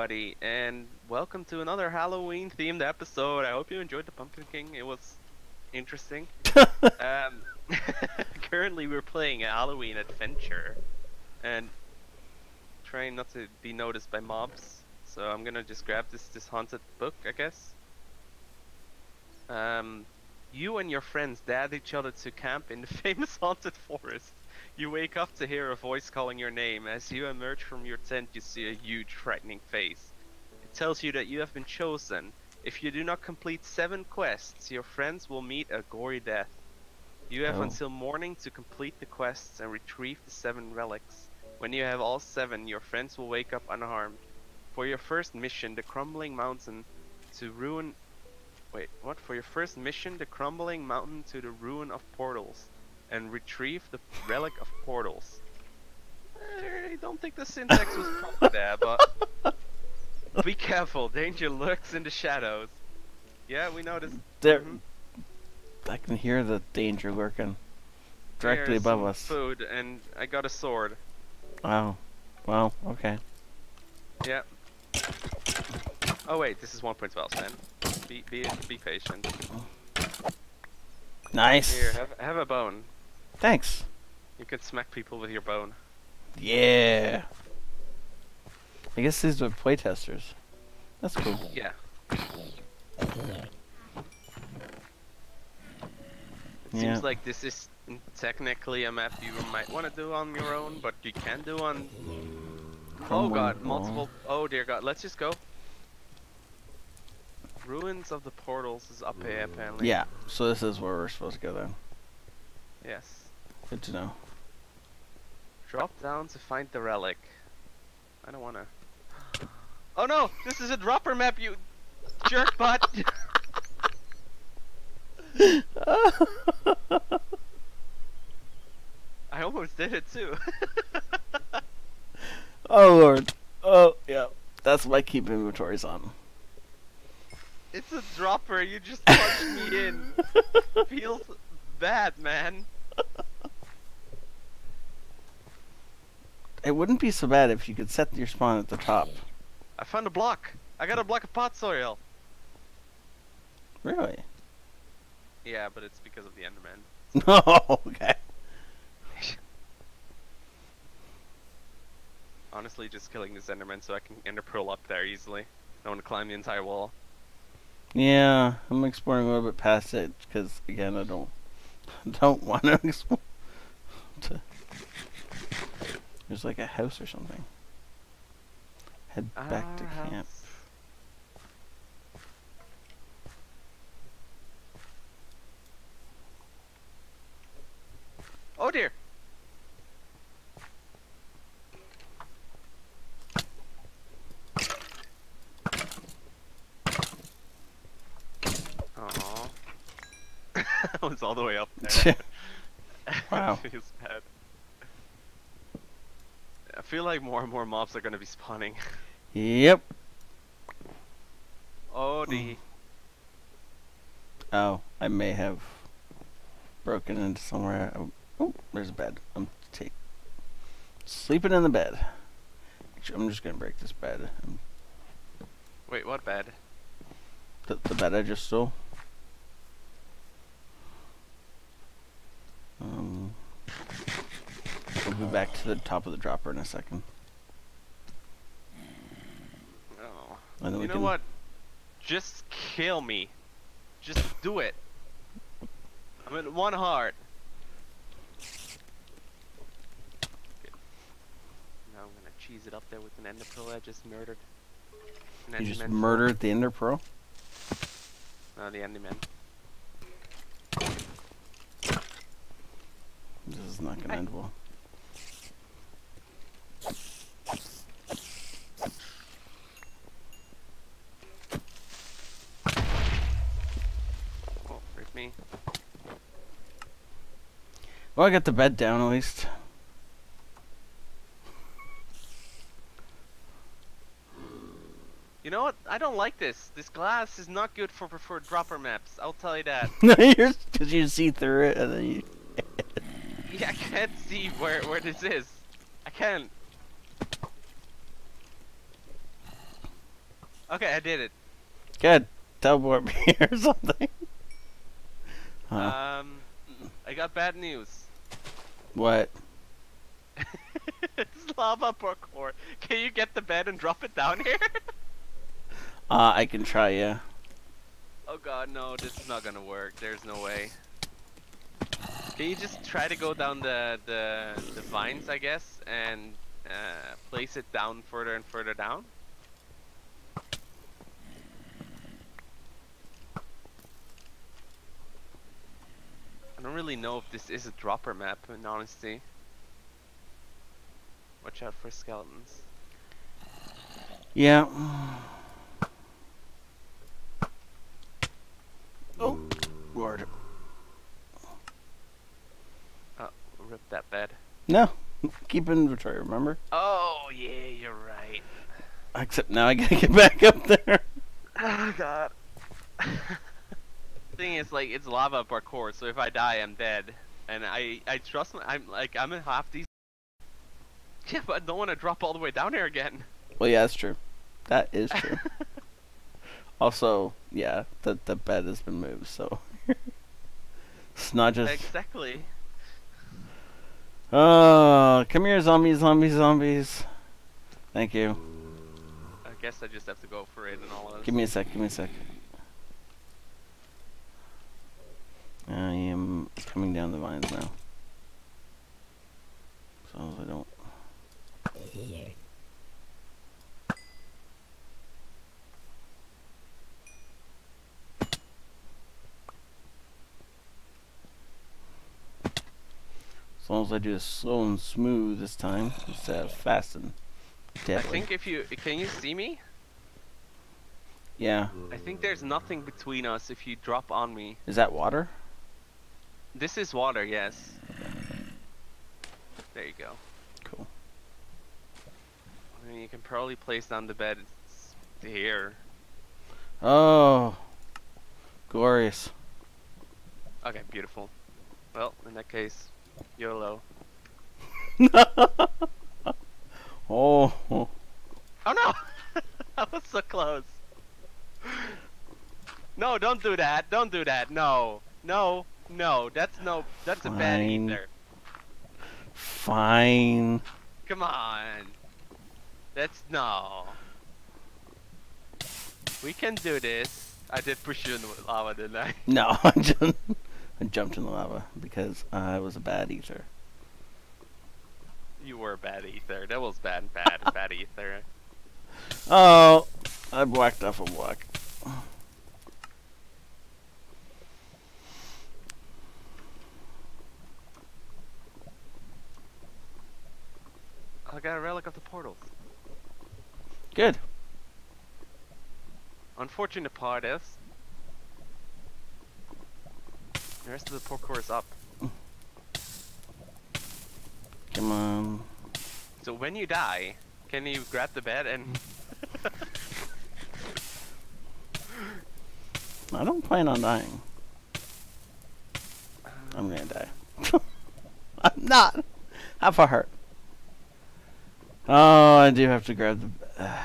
everybody, and welcome to another Halloween themed episode. I hope you enjoyed the Pumpkin King. It was interesting. um, currently, we're playing a Halloween adventure, and trying not to be noticed by mobs. So I'm gonna just grab this this haunted book, I guess. Um, you and your friends dad each other to camp in the famous haunted forest. You wake up to hear a voice calling your name. As you emerge from your tent, you see a huge, frightening face. It tells you that you have been chosen. If you do not complete seven quests, your friends will meet a gory death. You have Oh. until morning to complete the quests and retrieve the seven relics. When you have all seven, your friends will wake up unharmed. For your first mission, the crumbling mountain to ruin. Wait, what? For your first mission, the crumbling mountain to the ruin of portals, and retrieve the relic of portals. I don't think the syntax was proper there, but be careful. Danger lurks in the shadows. Yeah, we noticed. There, Mhm. I can hear the danger lurking directly Here's above us. Food, and I got a sword. Wow. Well, okay. Yeah. Oh wait, this is 1.12, man. Be be be patient. Nice. Here, have have a bone. Thanks. You can smack people with your bone. Yeah. I guess these are playtesters. That's cool. Yeah. It Yeah. seems like this is technically a map you might want to do on your own, but you can do on. Oh god, multiple. Oh dear god, let's just go. Ruins of the portals is up here apparently. Yeah. So this is where we're supposed to go then. Yes. Good to know. Drop down to find the relic. I don't wanna. Oh no! This is a dropper map, you jerk butt! I almost did it too. oh lord. Oh yeah. That's why I keep inventories on. it's a dropper, you just punched me in. Feels bad, man. It wouldn't be so bad if you could set your spawn at the top. I found a block. I got a block of podzol. Really? Yeah, but it's because of the Enderman. No. okay. Honestly, just killing this Enderman so I can ender pearl up there easily. I want to climb the entire wall. Yeah, I'm exploring a little bit past it because again, I don't don't want to explore. To... There's like a house or something. Head back to Our camp. Oh dear. Aww. that was all the way up there. Wow. Feels bad. I feel like more and more mobs are gonna be spawning. Yep. Oh, the Oh, I may have broken into somewhere. Oh, oh, there's a bed. I'm take sleeping in the bed. Actually, I'm just gonna break this bed. Wait, what bed? The, the bed I just stole. Um, we'll be back to the top of the dropper in a second. Oh. And then You we know can, what? Just kill me. Just do it. I'm at one heart. Good. Now I'm gonna cheese it up there with an ender pearl I just murdered. An You just murdered the Ender Pearl. No, the Enderman. This is not gonna Hi. end well. Oh, there's me. Well, I got the bed down at least. You know what? I don't like this. This glass is not good for preferred dropper maps. I'll tell you that. No, you're because you see through it and then you. yeah, I can't see where where this is. I can't. Okay, I did it. Good. Teleport me or something. Huh. Um, I got bad news. What? it's lava parkour. Can you get the bed and drop it down here? Uh, I can try, yeah. oh god, no, this is not gonna work. There's no way. Can you just try to go down the the, the vines, I guess, and uh, place it down further and further down? I don't really know if this is a dropper map, in honesty. Watch out for skeletons. Yeah. Oh, Lord. Uh, rip that bed. No. Keep inventory, remember? Oh, yeah, you're right. Except now I gotta get back up there. Oh, God. Thing is, like, it's lava parkour, so if I die, I'm dead. And I, I trust my, I'm like, I'm in half these. Yeah, but I don't want to drop all the way down here again. Well, yeah, that's true. That is true. also, yeah, the the bed has been moved, so it's not just. exactly. Oh, come here, zombies, zombies, zombies. Thank you. I guess I just have to go for it and all of this. Give me a sec. Give me a sec. I am coming down the vines now. As long as I don't. As long as I do this slow and smooth this time instead of uh, fast and I think if you, can you see me? yeah. I think there's nothing between us if you drop on me. Is that water? This is water, yes. There you go. Cool. I mean, you can probably place down the bed it's here. Oh, glorious. Okay, beautiful. Well, in that case, YOLO. oh, Oh no! that was so close. No, don't do that. Don't do that. No. No. No. That's no. That's a bad Fine. ether. fine. Come on. That's no. We can do this. I did push you in the lava, didn't I? No, I jumped, I jumped in the lava because I was a bad eater. You were a bad ether. That was bad, bad, bad ether. Oh, I whacked off a block. I got a relic of the portal. Good. Unfortunate part is the rest of the parkour is up. Come on. So when you die, can you grab the bed and I don't plan on dying. Um. I'm gonna die. I'm not. How far hurt? Oh, I do have to grab the.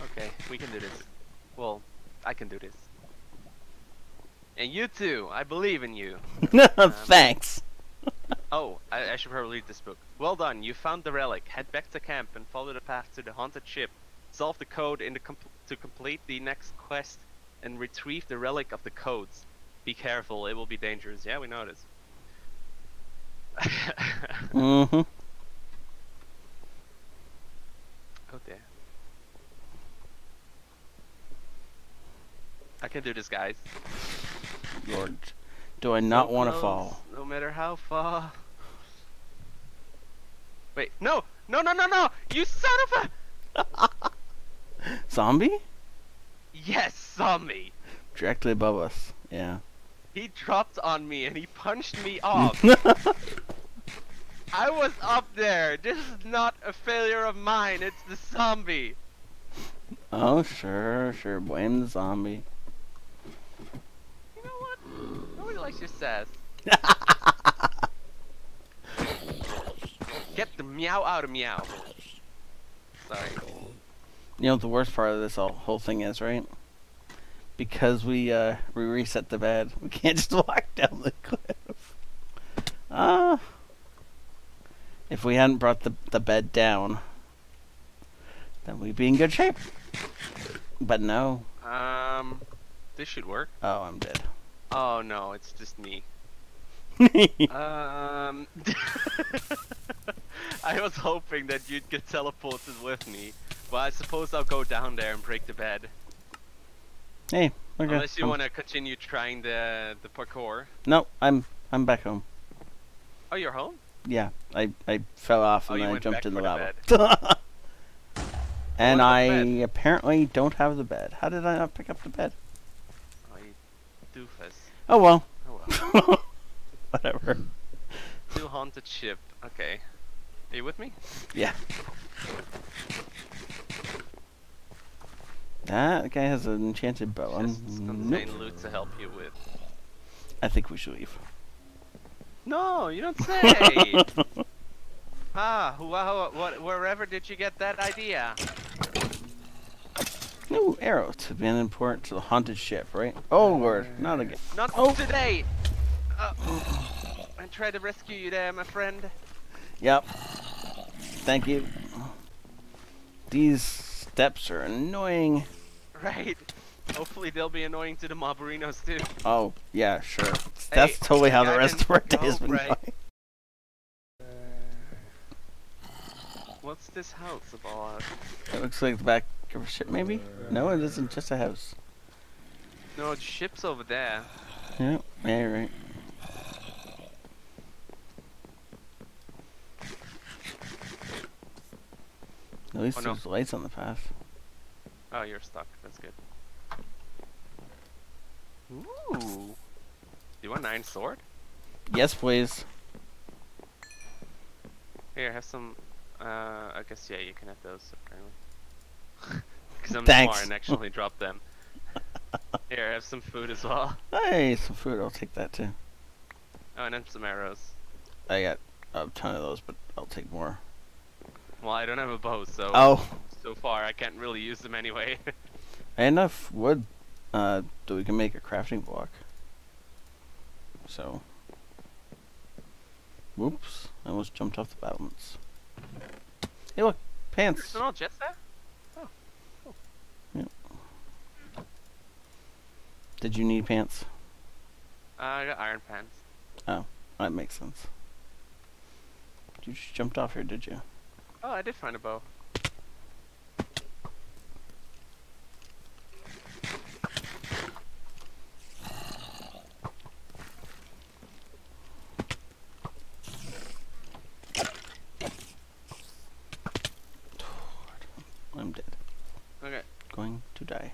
Okay, we can do this. Well, I can do this. And you too, I believe in you. Um, Thanks. Oh, I, I should probably read this book. Well done, you found the relic. Head back to camp and follow the path to the haunted ship. Solve the code in the com to complete the next quest and retrieve the relic of the codes. Be careful, it will be dangerous. Yeah, we know this. Mm-hmm. Oh dear. I can do this, guys. Lord, do I not So want to fall? No matter how far. Wait, no! No, no, no, no! You son of a. Zombie? Yes, zombie! Directly above us. Yeah. He dropped on me and he punched me off. I was up there. This is not a failure of mine. It's the zombie. oh, sure, sure. Blame the zombie. You know what? Nobody likes your sass. Get the meow out of meow. Sorry. You know what the worst part of this whole thing is, right? Because we uh we reset the bed, we can't just walk down the cliff. Ah. Uh, if we hadn't brought the the bed down, then we'd be in good shape. But no. Um, this should work. Oh, I'm dead. Oh no, it's just me. um, I was hoping that you'd get teleported with me, but I suppose I'll go down there and break the bed. Hey, okay. Unless you want to continue trying the the parkour. No, I'm I'm back home. Oh, you're home? Yeah, I I fell off Oh, and then I jumped in the lava. and I apparently don't have the bed. How did I not pick up the bed? Oh, you doofus. Oh well. Oh well. Whatever. Still haunted ship. Okay. Are you with me? Yeah. That guy has an enchanted bow. I'm- nope. loot to help you with. I think we should leave. No, you don't say. ah, wow, what, wherever did you get that idea? New arrow to be an important to the haunted ship, right? Oh lord, not again. Not Oh. today. Uh, I tried to rescue you there, my friend. Yep. Thank you. These steps are annoying. Right. Hopefully they'll be annoying to the Moberinos too. Oh, yeah, sure. That's Hey, totally how the rest of our day oh, has been right. going. What's this house about? It looks like the back of a ship, maybe? No, it isn't just a house. No, the ship's over there. Yeah, yeah, right. At least Oh, no. there's lights on the path. Oh, you're stuck. That's good. Ooh. You want an iron sword? Yes, please. Here, I have some. Uh, I guess yeah, you can have those apparently. Because I'm Thanks. smart and actually dropped them. Here, have some food as well. Hey, some food. I'll take that too. Oh, and then some arrows. I got a ton of those, but I'll take more. Well, I don't have a bow, so Oh, so far I can't really use them anyway. I had enough wood uh, that we can make a crafting block. So. Whoops. I almost jumped off the battlements. Hey, look. Pants. There's no jets there? Oh. Yeah. Did you need pants? Uh, I got iron pants. Oh, that makes sense. You just jumped off here, did you? Oh, I did find a bow. I'm dead. Okay. Going to die.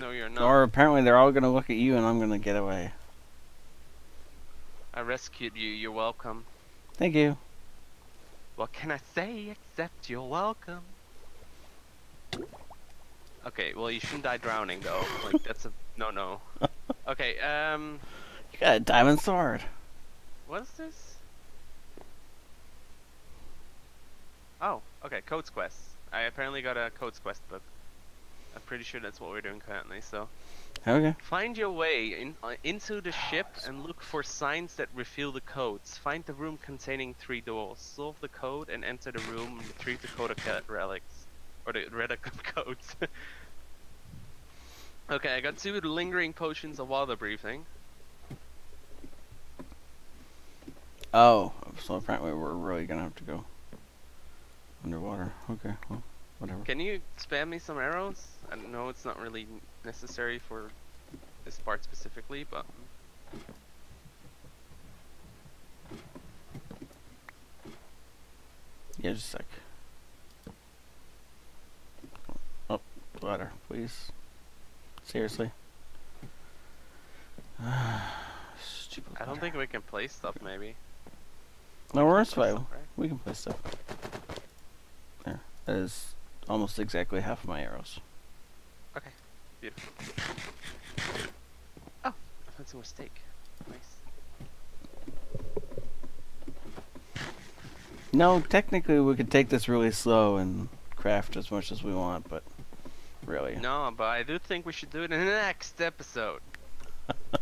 No, you're not. Or apparently they're all gonna look at you and I'm gonna get away. I rescued you. You're welcome. Thank you. What can I say except you're welcome? Okay, well you shouldn't die drowning though. Like that's a no no. Okay, um You got a diamond sword. what is this? Oh, okay, Codes Quest. I apparently got a Codes Quest book. I'm pretty sure that's what we're doing currently, so Okay. Find your way in, uh, into the ship and look for signs that reveal the codes. Find the room containing three doors. Solve the code and enter the room and retrieve the Kodak relics. Or the Redacon codes. okay, I got two lingering potions of water breathing. Oh, so apparently we're really gonna have to go underwater. Okay, well, whatever. Can you spam me some arrows? I know it's not really necessary for this part specifically, but Yeah, just a sec. Oh, ladder, please. Seriously. Stupid I don't ladder. think we can play stuff maybe. No, we're in survival. right? We can play stuff. There. That is almost exactly half of my arrows. Beautiful. Oh, I found missing was steak. Nice. No, technically we could take this really slow and craft as much as we want, but really. No, but I do think we should do it in the next episode.